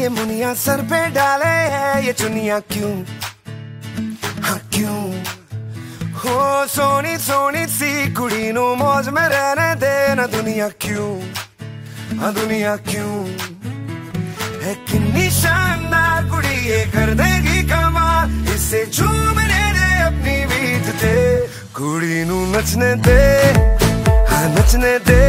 ये मुनिया सर पे डाले है, ये चुनिया क्यों? हाँ क्यों? हो, सोनी सोनी सी कुड़ी नु मौज में रहने देना दुनिया क्यों? हाँ दुनिया क्यों? है किन्नी शानदार कुड़ी, ये कर देगी कमाल। इसे झूमने दे अपनी बीत दे। कुड़ी नु नचने दे हाँ नचने दे।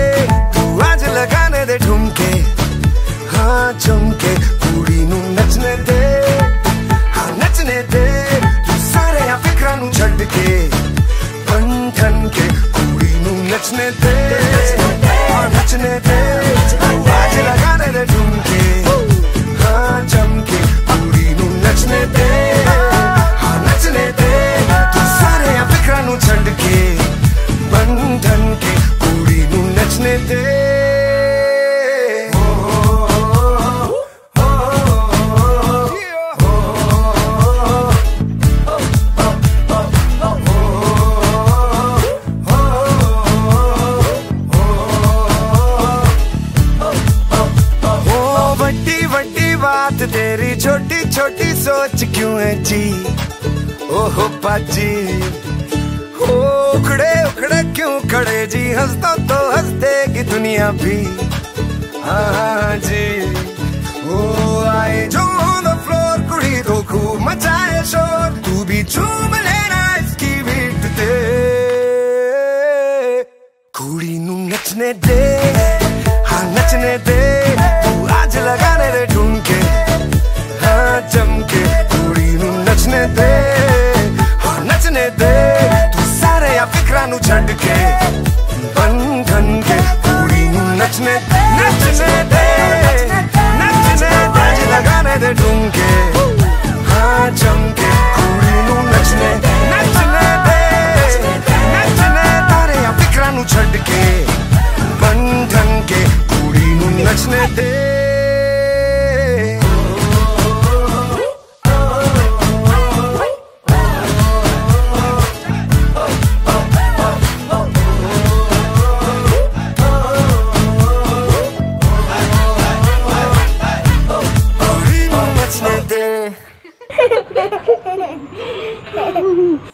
छोटी सोच क्यों है जी? ओहो पाजी। ओ उखड़े उखड़े क्यों खड़े जी? हंस दो तो हंस देगी दुनिया भी। हाँ जी। ओ, आए जो ऑन द फ्लोर कुड़ी तो खूब मचाए शोर। तू भी झूम लेना इसकी बीट ते। कुड़ी नु नचने दे हाँ नचने दे। सारे आ फिक्रा नु छੱਡ के बन ठन Ờ. Hehehehe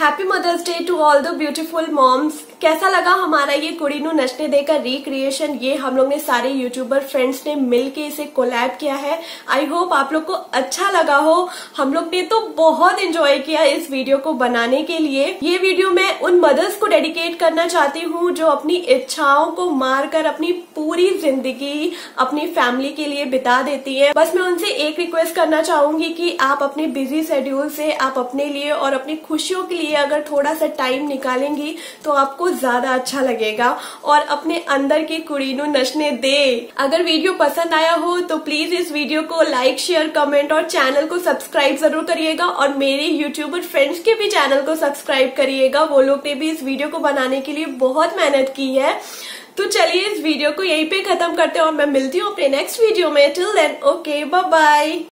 happy mother's day to all the beautiful moms कैसा लगा हमारा ये कुड़ी नु नचने दे का रिक्रिएशन ये हम लोग ने सारे यूट्यूबर फ्रेंड्स ने मिलके इसे कोलैब किया है। आई होप आप लोग को अच्छा लगा हो। हम लोग ने तो बहुत इंजॉय किया इस वीडियो को बनाने के लिए। ये वीडियो मैं उन मदर्स को डेडिकेट करना चाहती हूँ जो अपनी इच्छाओं को मारकर अपनी पूरी ज़िंदगी अपनी फैमिली के लिए बिता देती है। बस मैं उनसे एक रिक्वेस्ट करना चाहूँगी कि आप अपने बिज़ी शेड्यूल से, आप अपने लिए और अपनी खुशियों के लिए अगर थोड़ा सा टाइम निकालेंगी तो आपको ज़्यादा अच्छा लगेगा। और अपने अंदर की कुड़ी नचने दे। अगर वीडियो पसंद आया हो तो प्लीज़ इस वीडियो को लाइक शेयर कमेंट और चैनल को सब्सक्राइब ज़रूर करिएगा। और मेरे यूट्यूबर फ्रेंड्स के भी चैनल को सब्सक्राइब करिएगा। वो लोग ने भी इस वीडियो को बनाने के लिए बहुत मेहनत की है। तो चलिए इस वीडियो को यहीं पे खत्म करते हैं और मैं मिलती हूँ अपने नेक्स्ट वीडियो में। Till then okay bye